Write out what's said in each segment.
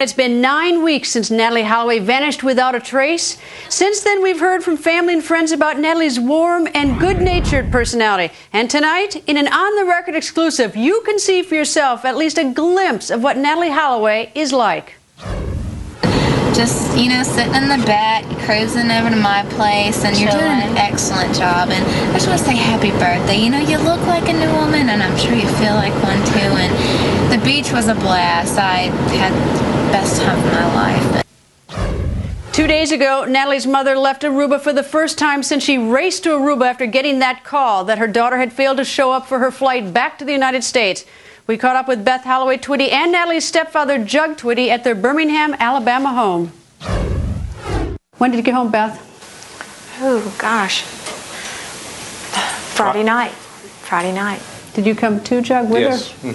It's been nine weeks since Natalee Holloway vanished without a trace. Since then, we've heard from family and friends about Natalee's warm and good natured personality. And tonight, in an on the record exclusive, you can see for yourself at least a glimpse of what Natalee Holloway is like. Just, you know, sitting in the back, cruising over to my place, and you're doing an excellent job. And I just want to say happy birthday. You know, you look like a new woman, and I'm sure you feel like one too. And the beach was a blast. I had best time of my life. Two days ago, Natalee's mother left Aruba for the first time since she raced to Aruba after getting that call that her daughter had failed to show up for her flight back to the United States. We caught up with Beth Holloway Twitty and Natalee's stepfather, Jug Twitty, at their Birmingham, Alabama home. When did you get home, Beth? Oh, gosh. Friday night. Friday night. Did you come too, Jug, with Yes. her?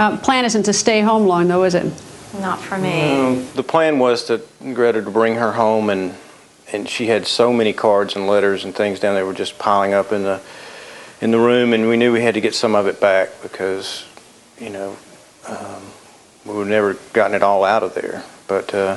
Uh, plan isn't to stay home long, though, is it? Not for me. Um, the plan was to Greta to bring her home, and and she had so many cards and letters and things down there were just piling up in the in the room, and we knew we had to get some of it back because you know um, we would never gotten it all out of there. But uh,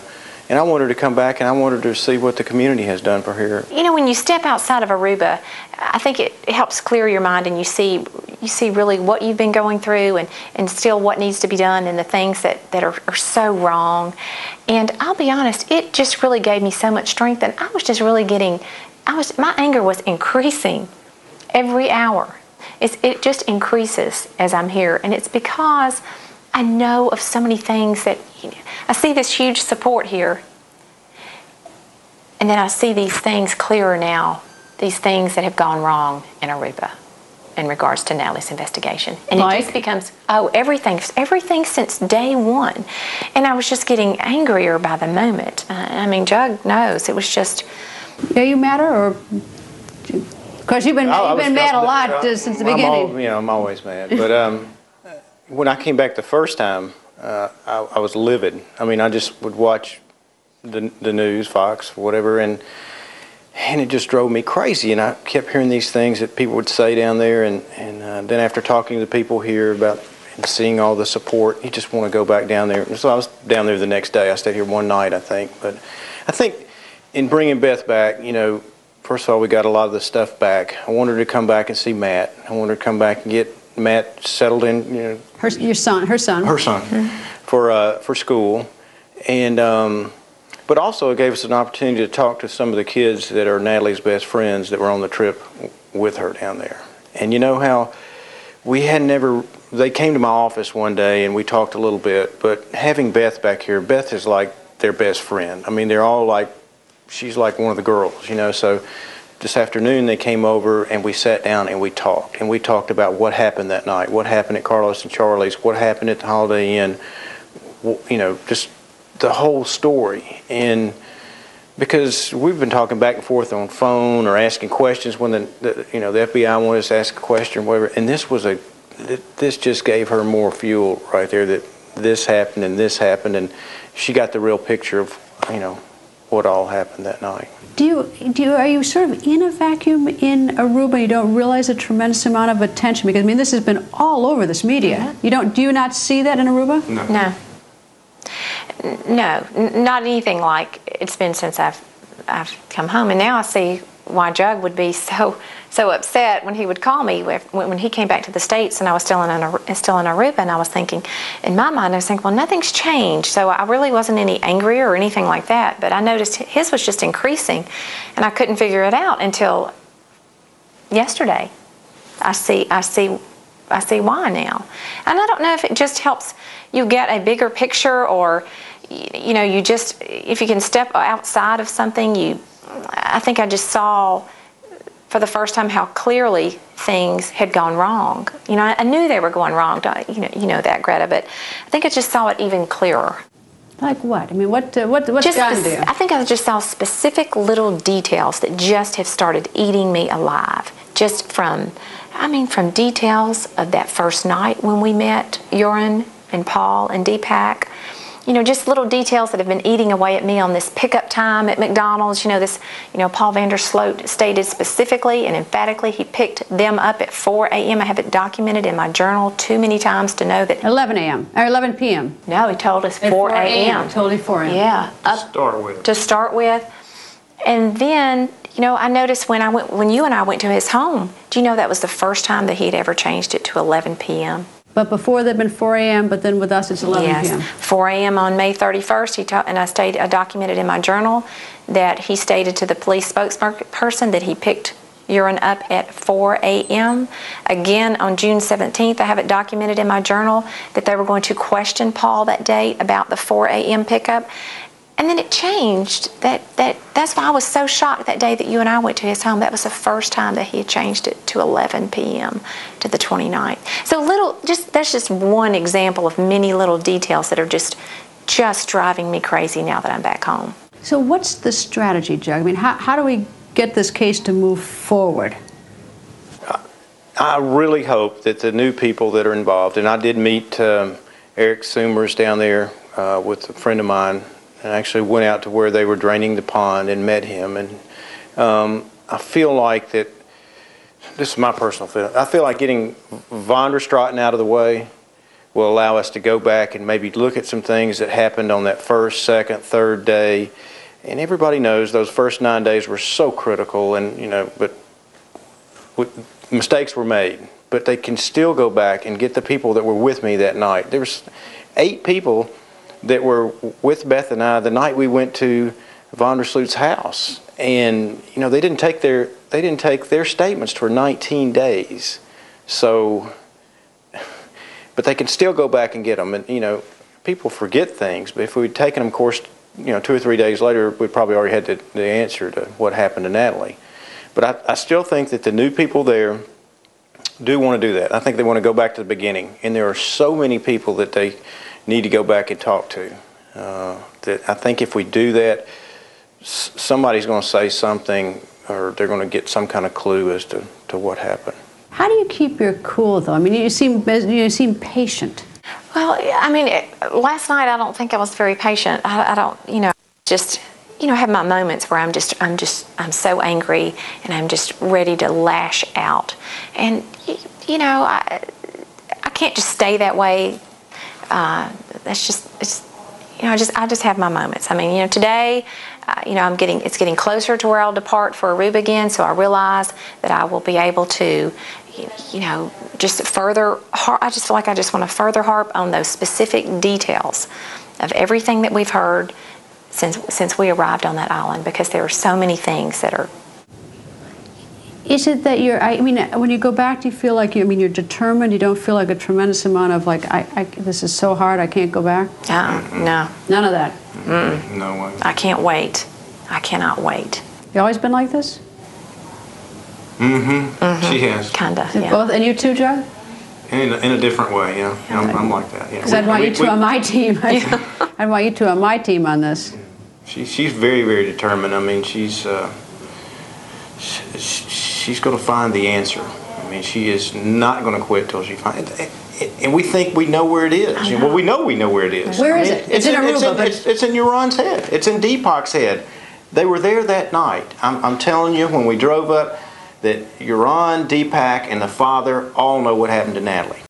and I wanted to come back, and I wanted to see what the community has done for her. You know, when you step outside of Aruba, I think it helps clear your mind and you see you see really what you've been going through and, and still what needs to be done and the things that, that are, are so wrong. And I'll be honest, it just really gave me so much strength and I was just really getting I was my anger was increasing every hour. It's, it just increases as I'm here. And it's because I know of so many things that you know, I see this huge support here. And then I see these things clearer now, these things that have gone wrong in Aruba in regards to Natalee's investigation. And it just becomes, oh, everything, everything since day one. And I was just getting angrier by the moment. Uh, I mean, Jug knows. It was just, Are you madder, or because you've been I- I you've was- been mad a lot I- uh, since the I'm al- beginning? you know, I'm always mad. But um, when I came back the first time, uh, I, I was livid. I mean, I just would watch the the news, Fox, whatever, and and it just drove me crazy. And I kept hearing these things that people would say down there, and and uh, then after talking to the people here about and seeing all the support, you just want to go back down there. So I was down there the next day. I stayed here one night, I think. But I think in bringing Beth back, you know, first of all, we got a lot of the stuff back. I wanted her to come back and see Matt. I wanted her to come back and get Matt settled in, you know, Her, your son, her son. her son for uh, for school, and um, but also it gave us an opportunity to talk to some of the kids that are Natalee's best friends that were on the trip with her down there. And you know how we had never. They came to my office one day and we talked a little bit. But having Beth back here, Beth is like their best friend. I mean, they're all like, she's like one of the girls, you know. So this afternoon they came over and we sat down and we talked and we talked about what happened that night, what happened at Carlos and Charlie's, what happened at the Holiday Inn, you know, just the whole story. And because we've been talking back and forth on phone or asking questions when the, the you know the FBI wanted us to ask a question or whatever, and this was a this just gave her more fuel right there that this happened and this happened and she got the real picture of you know what all happened that night. Do you, do you, are you sort of in a vacuum in Aruba? You don't realize a tremendous amount of attention because I mean this has been all over this media. You don't, do you not see that in Aruba? no. N- No, not anything like it's been since I've I've come home, and now I see why Jug would be so so upset when he would call me when, when he came back to the states, and I was still in Ar- still in Aruba, and I was thinking, in my mind, I was thinking, well, nothing's changed, so I really wasn't any angrier or anything like that, but I noticed his was just increasing, and I couldn't figure it out until yesterday. I see I see I see why now. And I don't know if it just helps you get a bigger picture or you know, you just if you can step outside of something, you I think I just saw for the first time how clearly things had gone wrong. You know, I, I knew they were going wrong. You know, you know that, Greta, but I think I just saw it even clearer. Like what? I mean, what, uh, what, what's Just spec- you? I think I just saw specific little details that just have started eating me alive. Just from, I mean, from details of that first night when we met Joran and Paul and Deepak, you know, just little details that have been eating away at me on this pickup time at McDonald's. You know, this, you know, Paul van der Sloot stated specifically and emphatically he picked them up at 4 a.m. I have it documented in my journal too many times to know that. 11 a.m. or 11 p.m. No, he told us At 4 a.m. Totally 4 a.m. Yeah, up Start with. to start with. And then, you know, I noticed when I went when you and I went to his home, do you know that was the first time that he had ever changed it to 11 p.m. But before they'd been 4 a.m. But then with us, it's 11 yes, p.m. 4 a.m. on May 31st. He ta- and I stated, I documented in my journal that he stated to the police spokesperson that he picked Joran up at 4 a.m. Again, on June 17th, I have it documented in my journal that they were going to question Paul that day about the 4 a.m. pickup. And then it changed. That that that's why I was so shocked that day that you and I went to his home. That was the first time that he had changed it to 11 p.m. to the 29th. So little, just that's just one example of many little details that are just just driving me crazy now that I'm back home. So what's the strategy, Jug? I mean, how, how do we get this case to move forward? I really hope that the new people that are involved, and I did meet um, Eric Summers down there uh, with a friend of mine, and actually went out to where they were draining the pond and met him. And um, I feel like that, this is my personal feeling, I feel like getting Von der Straten out of the way will allow us to go back and maybe look at some things that happened on that first, second, third day. And everybody knows those first nine days were so critical, and you know, but mistakes were made. But they can still go back and get the people that were with me that night. There was eight people that were with Beth and I the night we went to van der Sloot's house, and you know, they didn't take their they didn't take their statements for 19 days. So but they can still go back and get them. And you know, people forget things. But if we'd taken them, of course, you know, two or three days later, we'd probably already had the, the answer to what happened to Natalee. But I, I still think that the new people there do want to do that. I think they want to go back to the beginning. And there are so many people that they need to go back and talk to. Uh, that I think if we do that, s- somebody's going to say something, or they're going to get some kind of clue as to, to what happened. How do you keep your cool, though? I mean, you seem you seem patient. Well, I mean, it, last night I don't think I was very patient. I, I don't, you know, just you know, have my moments where I'm just, I'm just, I'm so angry and I'm just ready to lash out. And y- you know, I, I can't just stay that way. Uh, that's just, it's, you know, I just, I just have my moments. I mean, you know, today, uh, you know, I'm getting, it's getting closer to where I'll depart for Aruba again. So I realize that I will be able to, you- know, just further. I just feel like I just want to further harp on those specific details of everything that we've heard since since we arrived on that island, because there are so many things that are. Is it that you're? I mean, when you go back, do you feel like you? I mean, you're determined. You don't feel like a tremendous amount of like, I, I this is so hard. I can't go back. Uh, no, None of that. No way. I can't wait. I cannot wait. You always been like this? Mm-hmm. She has. Kinda, yeah. Both, and you too, Joe? In a, in a different way, yeah. I'm, I'm like that. Yeah. Because I'd want We- you two we- on my team. I'd want you two on my team on this. She, she's very, very determined. I mean, she's uh, sh- sh- she's going to find the answer. I mean, she is not going to quit till she finds it. And we think we know where it is. Well, we know we know where it is. Where I is it? It's in it's Aruba, in, but- it's, it's in Joran's head. It's in Deepak's head. They were there that night. I'm, I'm telling you, when we drove up, that Euron, Deepak, and the father all know what happened to Natalee.